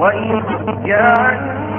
وإذ جعلنا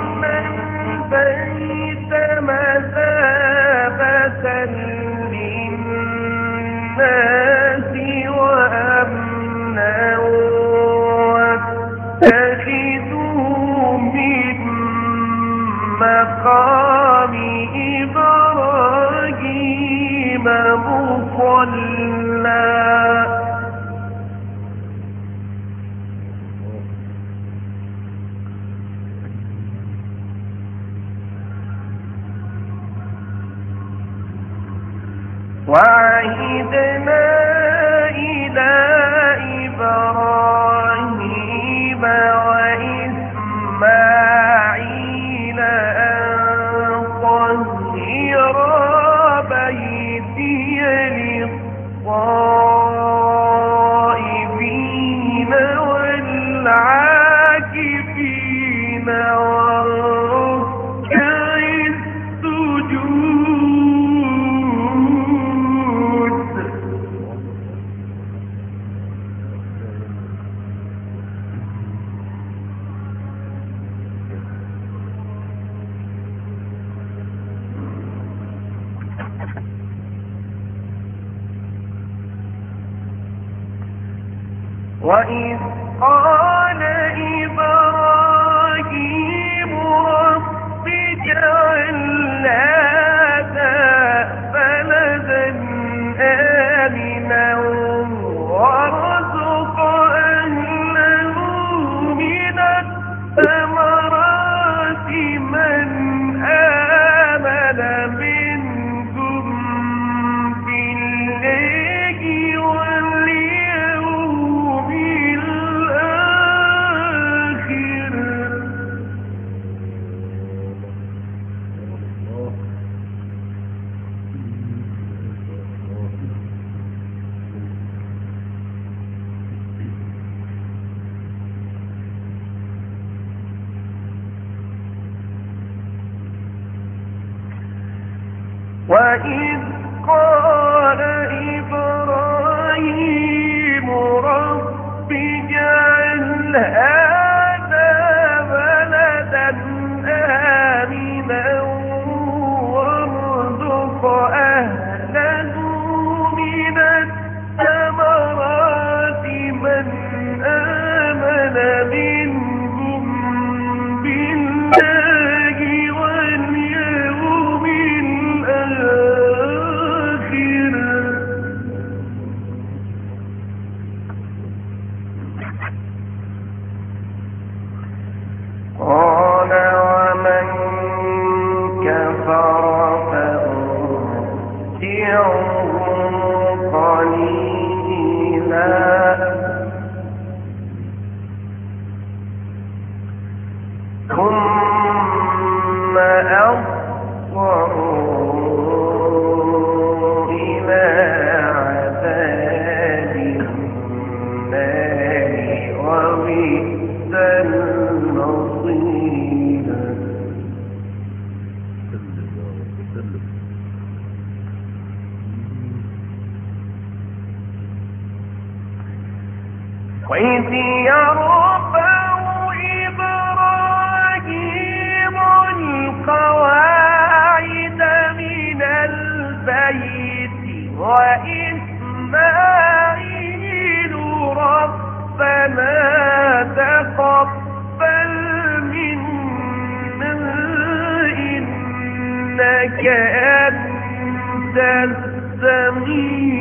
وإذ وإسماعيل ربنا تقبل منا إنك أنت السميع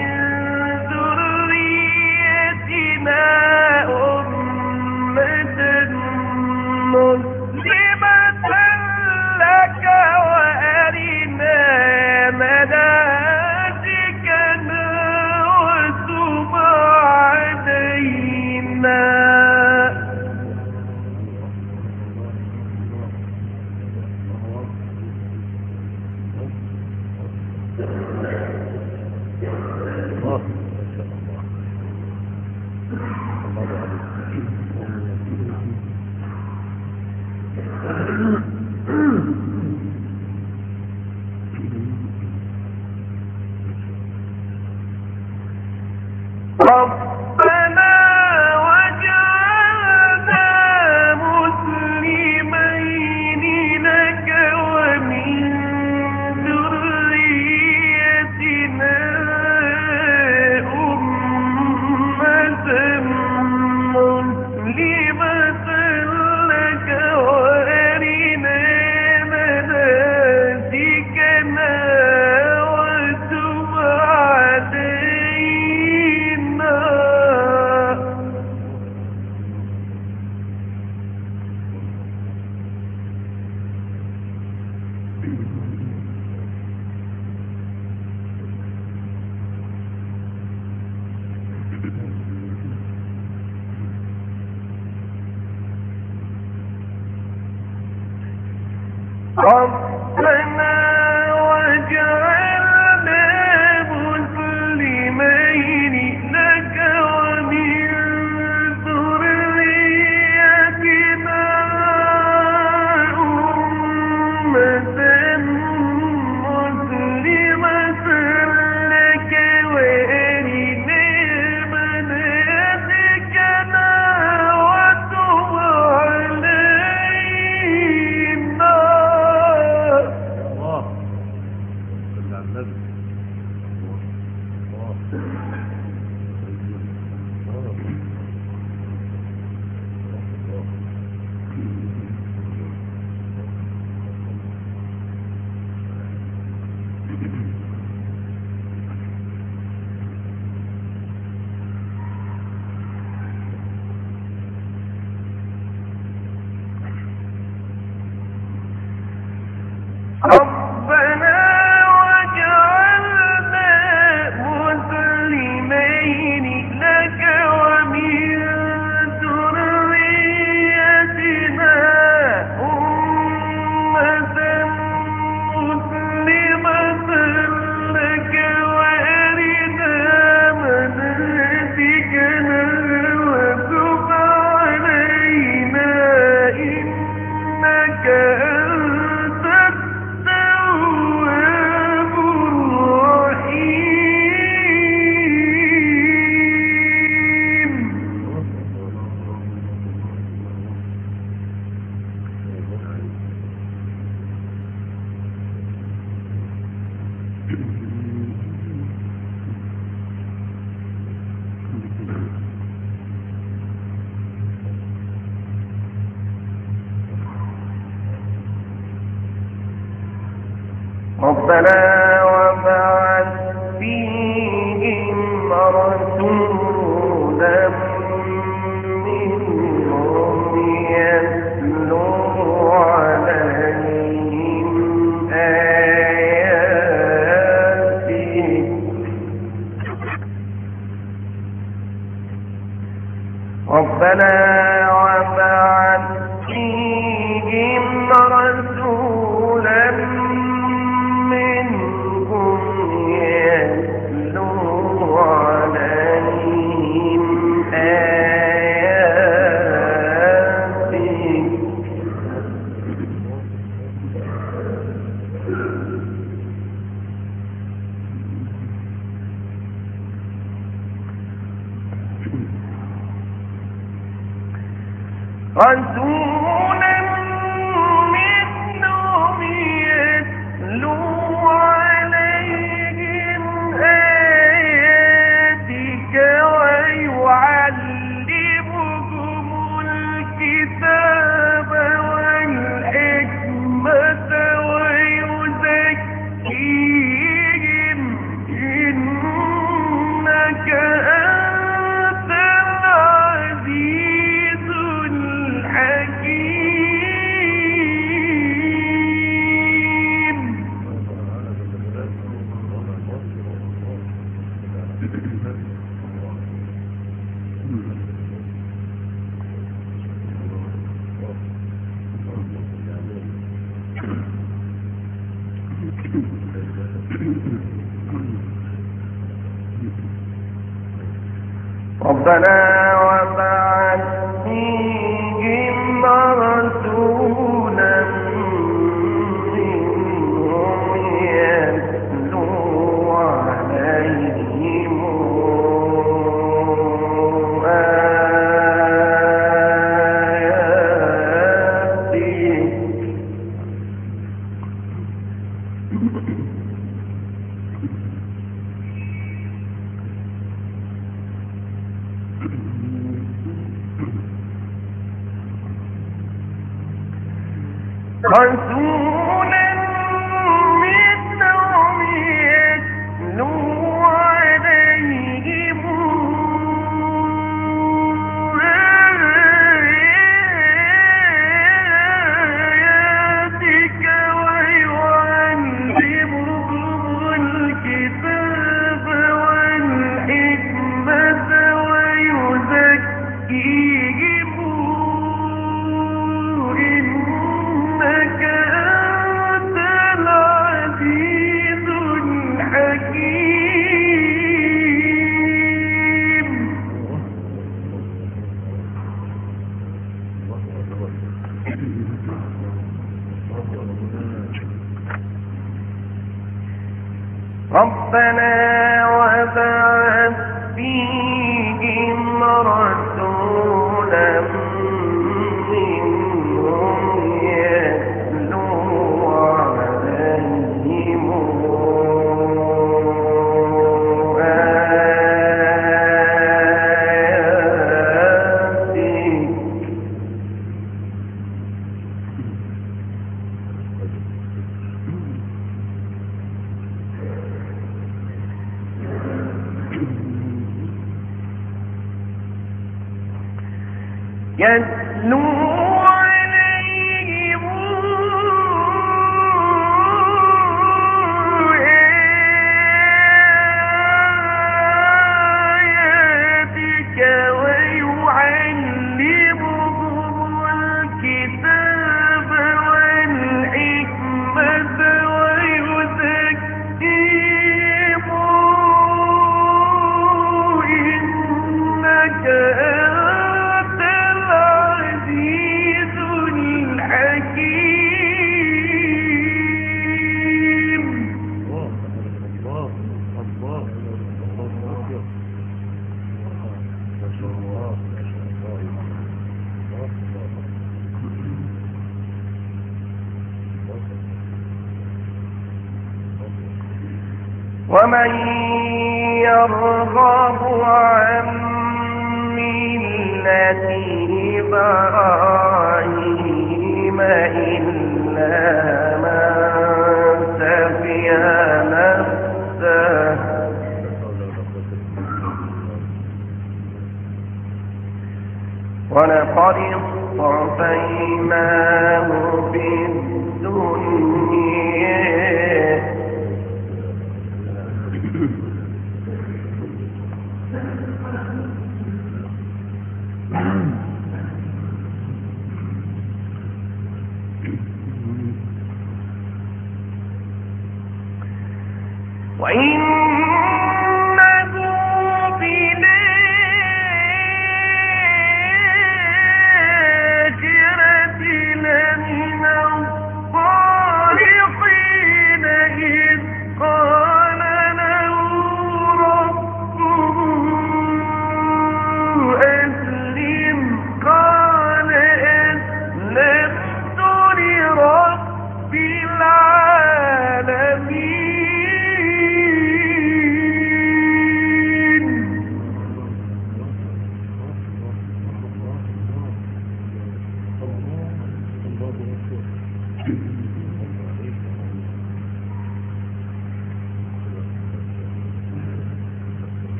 وإن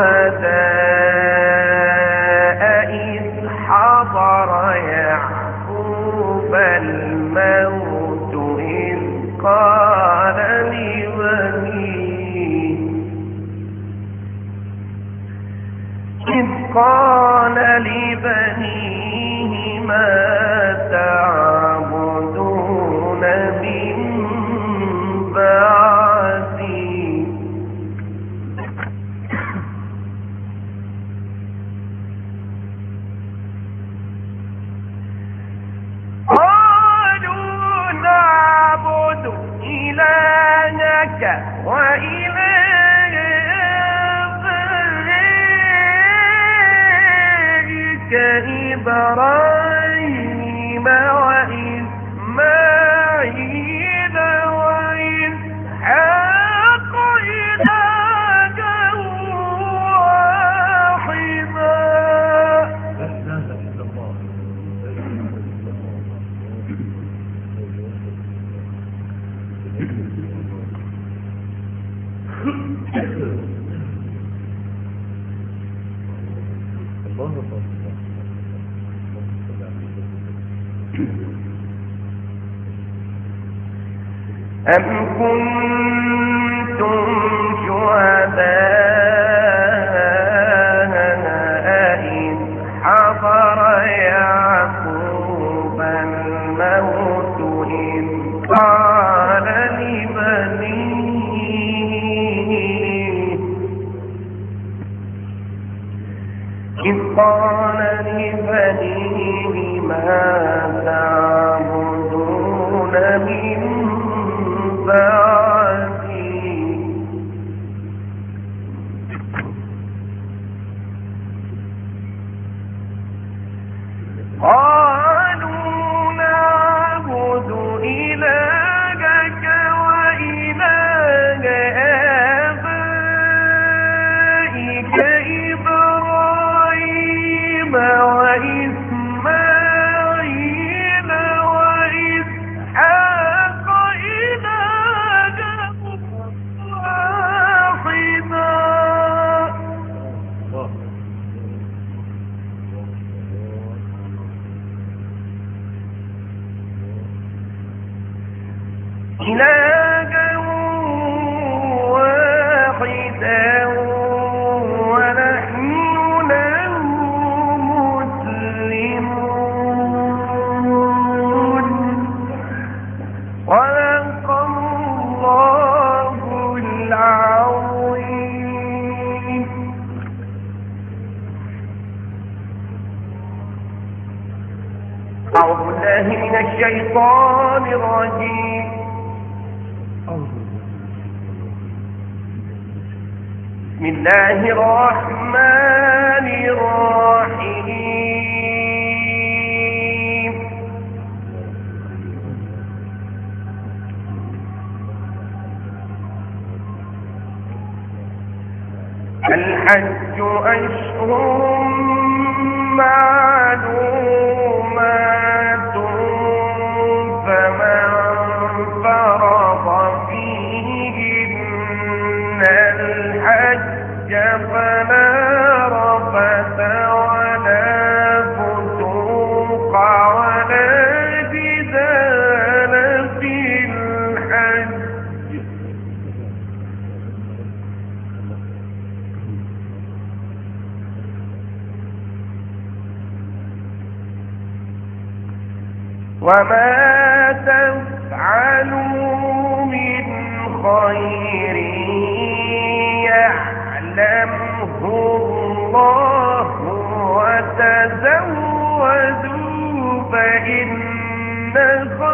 وجاء إذ حضر يعقوب الموت إذ قال لبنيه إذ قال لبنيه ما البرايا Oh, my. وما تفعلوا من خير يعلمه الله وتزودوا فإن خير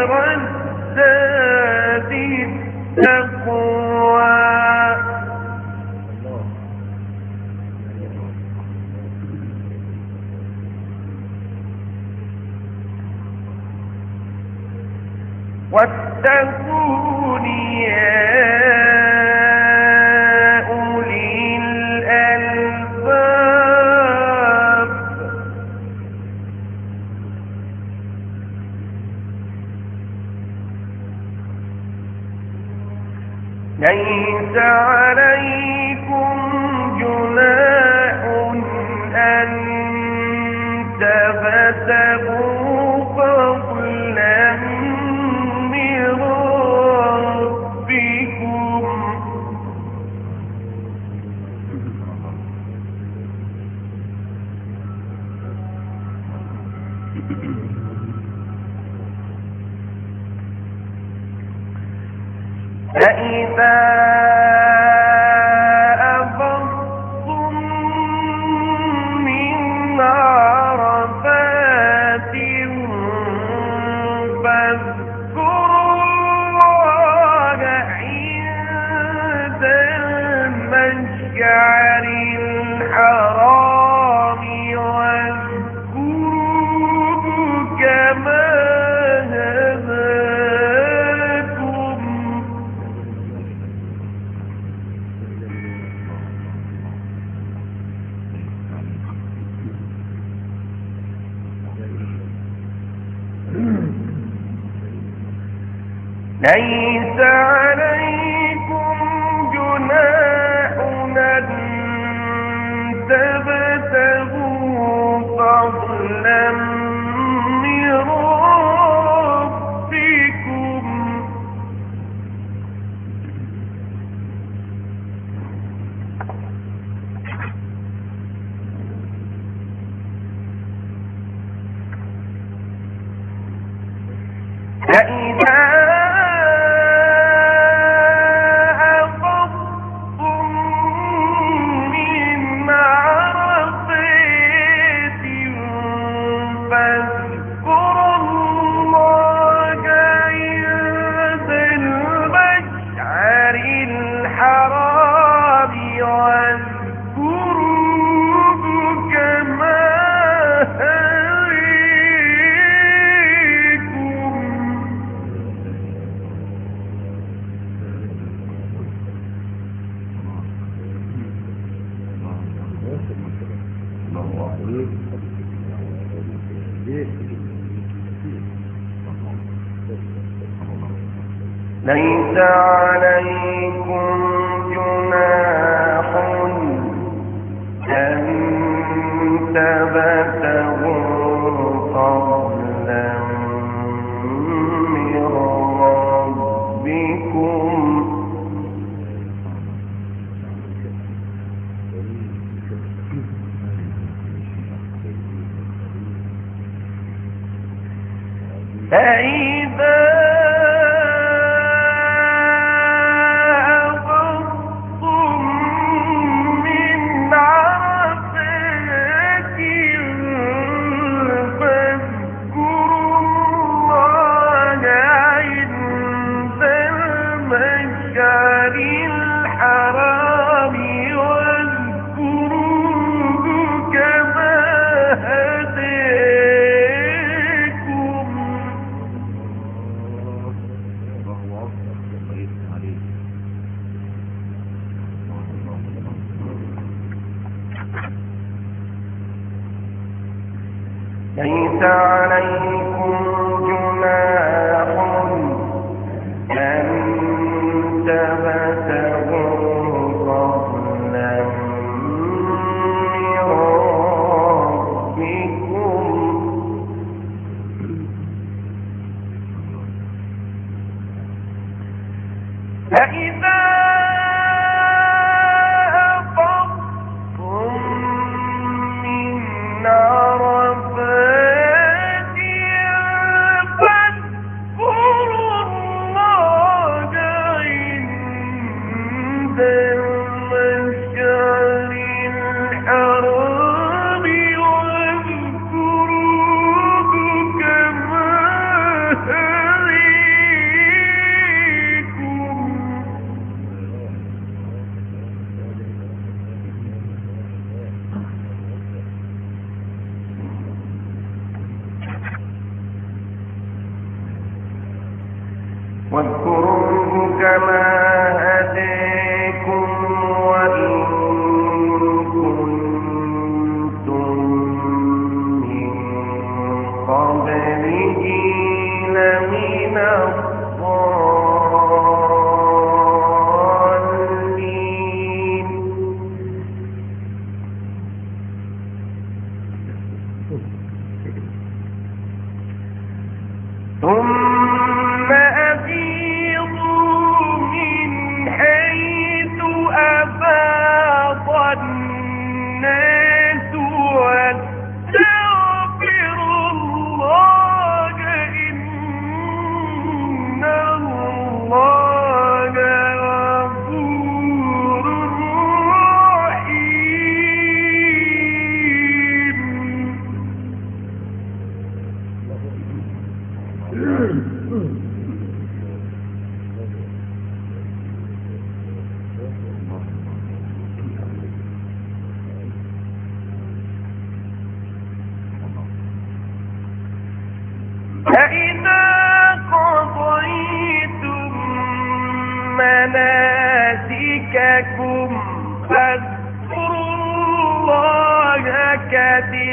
خيرا ذلك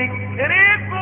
एक गरीब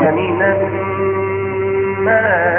فمن الناس.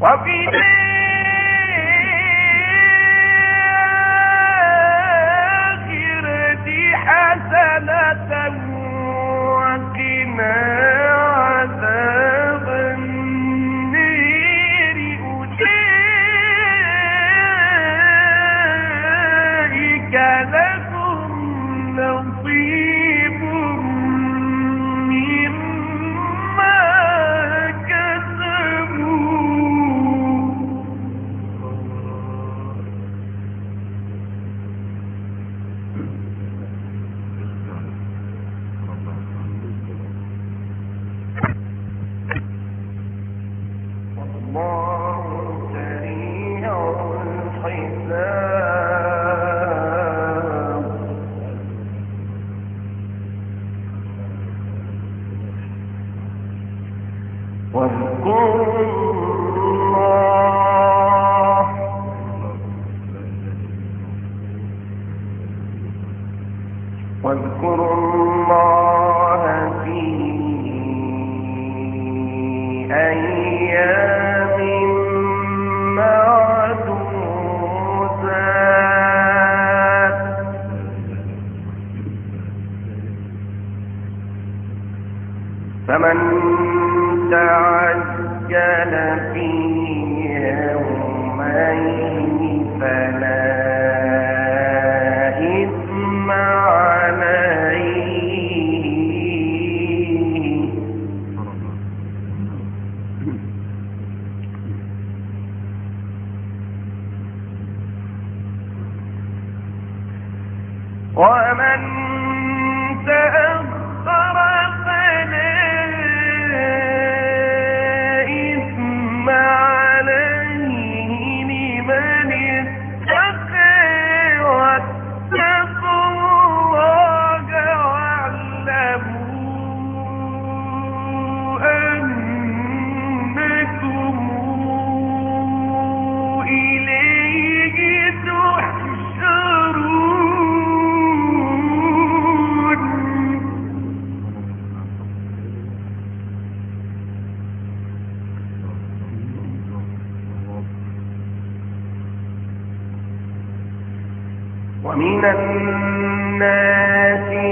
Wafine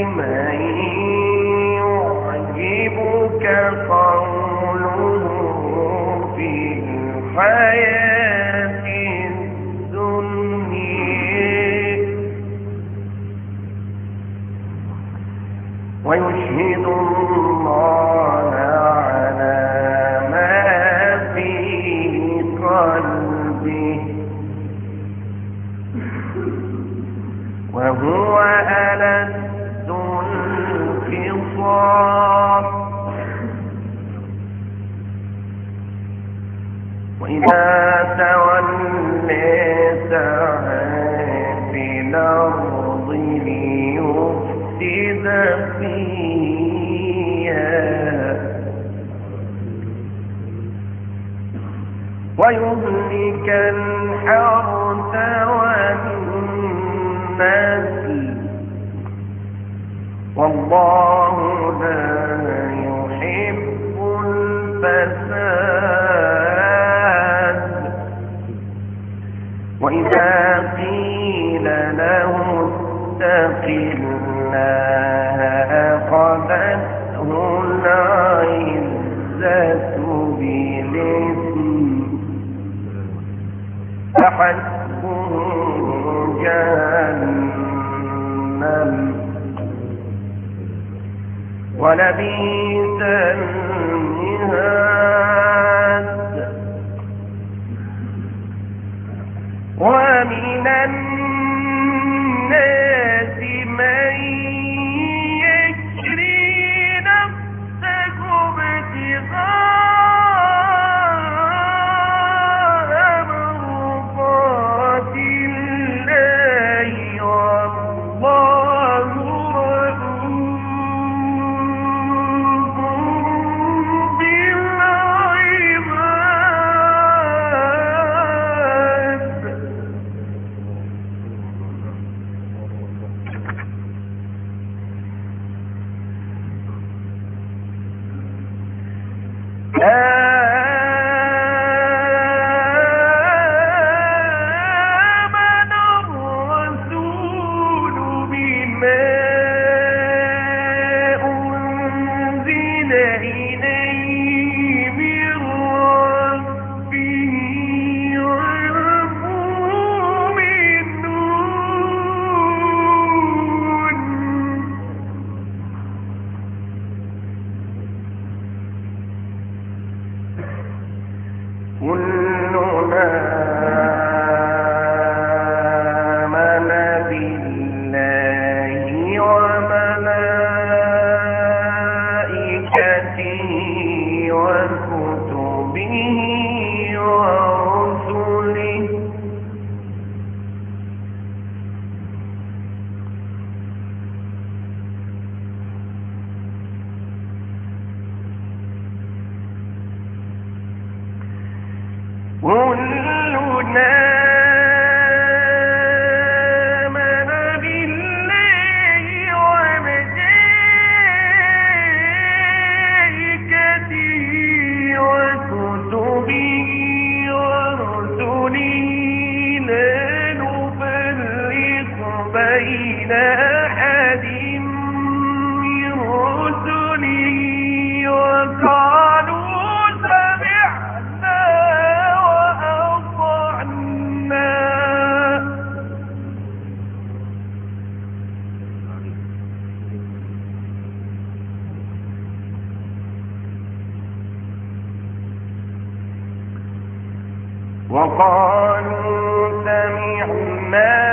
من يعجبك الحرث والنسل. والله لا يحب الفساد. وإذا قيل له اتق الله أخذته العزة بلسانه فحسبه جهنم. ولبيس المهاد. ومن الناس وقالوا سمعنا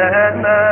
لنا